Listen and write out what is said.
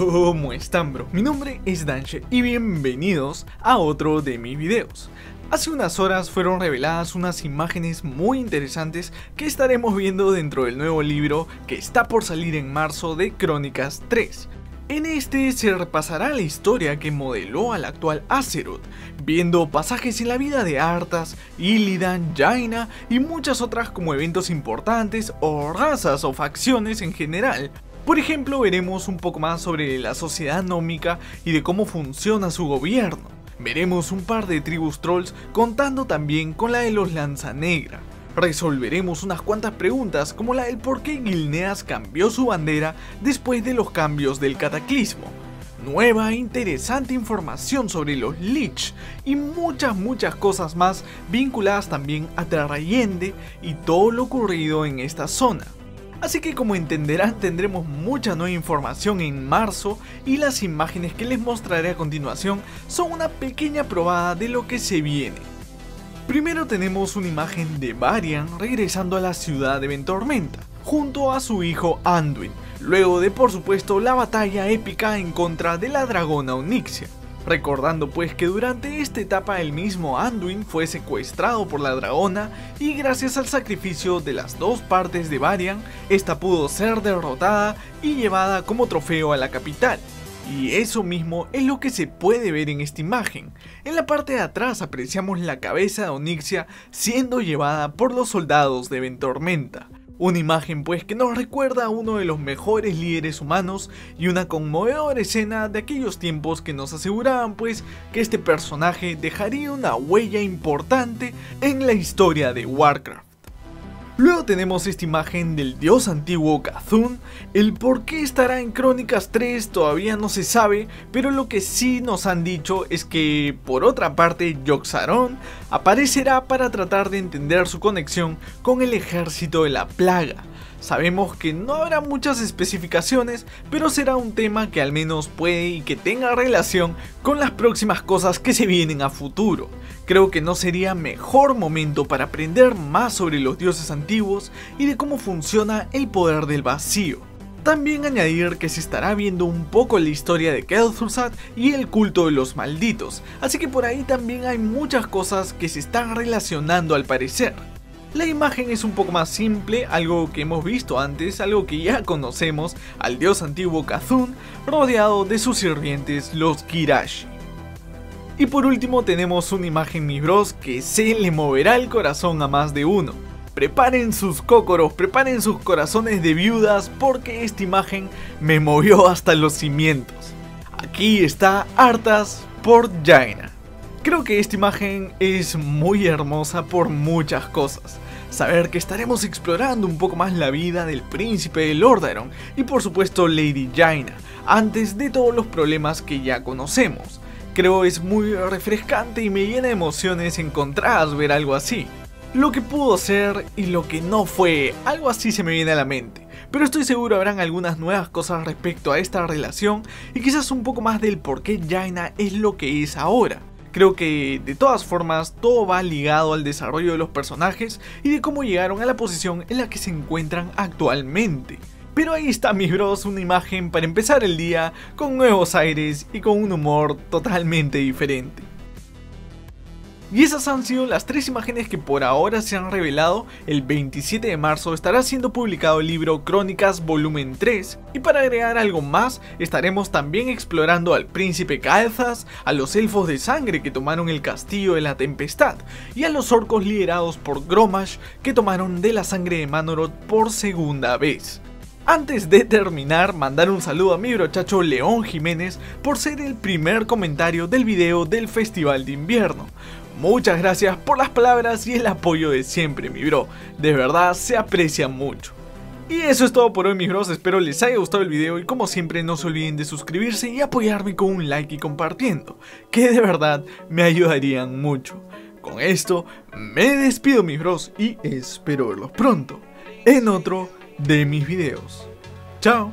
¿Cómo están bro? Mi nombre es Danche y bienvenidos a otro de mis videos. Hace unas horas fueron reveladas unas imágenes muy interesantes que estaremos viendo dentro del nuevo libro que está por salir en marzo de Crónicas 3. En este se repasará la historia que modeló al actual Azeroth, viendo pasajes en la vida de Arthas, Illidan, Jaina y muchas otras como eventos importantes o razas o facciones en general, por ejemplo, veremos un poco más sobre la sociedad nómica y de cómo funciona su gobierno. Veremos un par de tribus trolls contando también con la de los Lanza Negra. Resolveremos unas cuantas preguntas como la del por qué Gilneas cambió su bandera después de los cambios del cataclismo. Nueva e interesante información sobre los Lich y muchas muchas cosas más vinculadas también a Terrayende y todo lo ocurrido en esta zona. Así que como entenderán tendremos mucha nueva información en marzo y las imágenes que les mostraré a continuación son una pequeña probada de lo que se viene. Primero tenemos una imagen de Varian regresando a la ciudad de Ventormenta, junto a su hijo Anduin, luego de por supuesto la batalla épica en contra de la dragona Onyxia. Recordando pues que durante esta etapa el mismo Anduin fue secuestrado por la dragona y gracias al sacrificio de las dos partes de Varian, esta pudo ser derrotada y llevada como trofeo a la capital. Y eso mismo es lo que se puede ver en esta imagen. En la parte de atrás apreciamos la cabeza de Onyxia siendo llevada por los soldados de Ventormenta. Una imagen pues que nos recuerda a uno de los mejores líderes humanos y una conmovedora escena de aquellos tiempos que nos aseguraban pues que este personaje dejaría una huella importante en la historia de Warcraft. Luego tenemos esta imagen del dios antiguo Kazun, el por qué estará en Crónicas 3 todavía no se sabe, pero lo que sí nos han dicho es que por otra parte Yoxaron aparecerá para tratar de entender su conexión con el ejército de la plaga. Sabemos que no habrá muchas especificaciones, pero será un tema que al menos puede y que tenga relación con las próximas cosas que se vienen a futuro creo que no sería mejor momento para aprender más sobre los dioses antiguos y de cómo funciona el poder del vacío. También añadir que se estará viendo un poco la historia de Kel'Thuzad y el culto de los malditos, así que por ahí también hay muchas cosas que se están relacionando al parecer. La imagen es un poco más simple, algo que hemos visto antes, algo que ya conocemos, al dios antiguo Kazun, rodeado de sus sirvientes los Kirashi. Y por último tenemos una imagen mis bros que se le moverá el corazón a más de uno. Preparen sus cócoros, preparen sus corazones de viudas porque esta imagen me movió hasta los cimientos. Aquí está Artas por Jaina. Creo que esta imagen es muy hermosa por muchas cosas. Saber que estaremos explorando un poco más la vida del príncipe Lordaeron y por supuesto Lady Jaina, antes de todos los problemas que ya conocemos Creo es muy refrescante y me llena de emociones encontradas ver algo así. Lo que pudo ser y lo que no fue, algo así se me viene a la mente. Pero estoy seguro habrán algunas nuevas cosas respecto a esta relación y quizás un poco más del por qué Jaina es lo que es ahora. Creo que de todas formas todo va ligado al desarrollo de los personajes y de cómo llegaron a la posición en la que se encuentran actualmente. Pero ahí está mis bros, una imagen para empezar el día con nuevos aires y con un humor totalmente diferente. Y esas han sido las tres imágenes que por ahora se han revelado. El 27 de marzo estará siendo publicado el libro Crónicas Volumen 3. Y para agregar algo más, estaremos también explorando al príncipe Calzas, a los elfos de sangre que tomaron el castillo de la tempestad, y a los orcos liderados por Gromash que tomaron de la sangre de Manoroth por segunda vez. Antes de terminar, mandar un saludo a mi brochacho León Jiménez por ser el primer comentario del video del Festival de Invierno. Muchas gracias por las palabras y el apoyo de siempre, mi bro. De verdad se aprecia mucho. Y eso es todo por hoy mis bros, espero les haya gustado el video y como siempre no se olviden de suscribirse y apoyarme con un like y compartiendo, que de verdad me ayudarían mucho. Con esto me despido mis bros y espero verlos pronto en otro de mis videos. Chao.